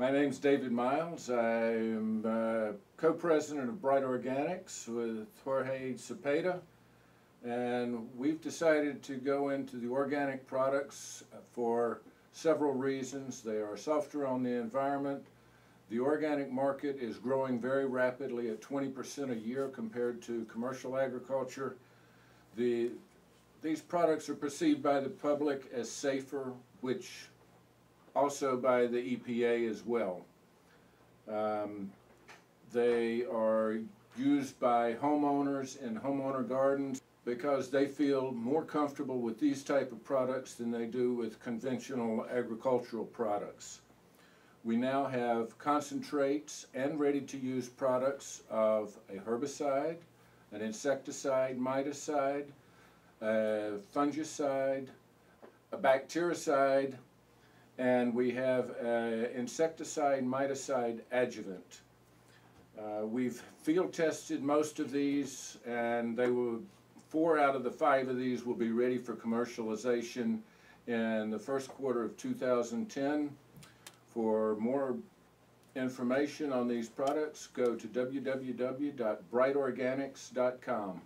My name's David Miles. I'm uh, co-president of Bright Organics with Jorge Cepeda. And we've decided to go into the organic products for several reasons. They are softer on the environment. The organic market is growing very rapidly at 20% a year compared to commercial agriculture. The, these products are perceived by the public as safer, which also by the EPA as well. Um, they are used by homeowners in homeowner gardens because they feel more comfortable with these type of products than they do with conventional agricultural products. We now have concentrates and ready-to-use products of a herbicide, an insecticide, miticide, a fungicide, a bactericide, and we have an insecticide miticide adjuvant. Uh, we've field tested most of these and they will, four out of the five of these will be ready for commercialization in the first quarter of 2010. For more information on these products, go to www.brightorganics.com.